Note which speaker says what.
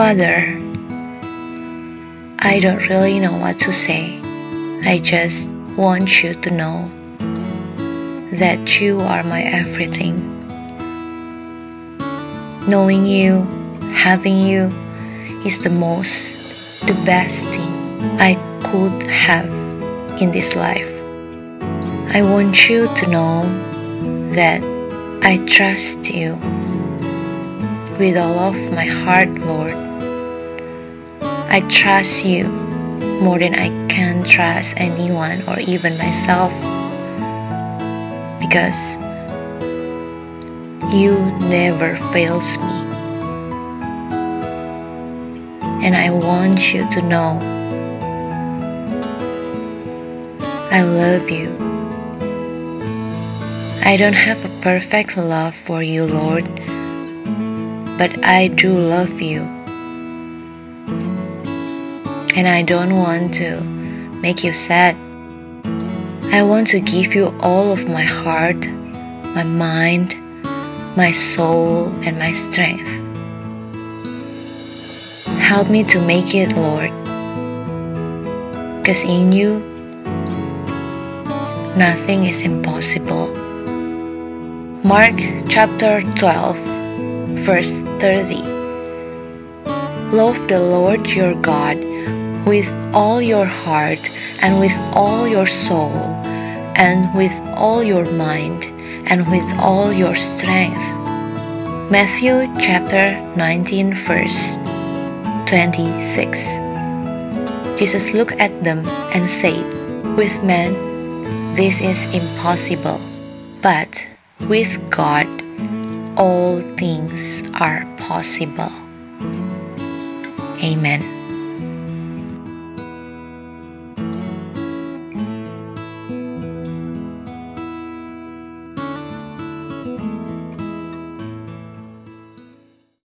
Speaker 1: Father, I don't really know what to say. I just want you to know that you are my everything. Knowing you, having you, is the most, the best thing I could have in this life. I want you to know that I trust you with all of my heart, Lord. I trust you more than I can trust anyone or even myself because you never fails me. And I want you to know I love you. I don't have a perfect love for you, Lord, but I do love you. And I don't want to make you sad. I want to give you all of my heart, my mind, my soul, and my strength. Help me to make it, Lord. Because in you, nothing is impossible. Mark chapter 12, verse 30. Love the Lord your God with all your heart and with all your soul and with all your mind and with all your strength. Matthew chapter 19 verse 26. Jesus looked at them and said, With men this is impossible, but with God all things are possible. Amen.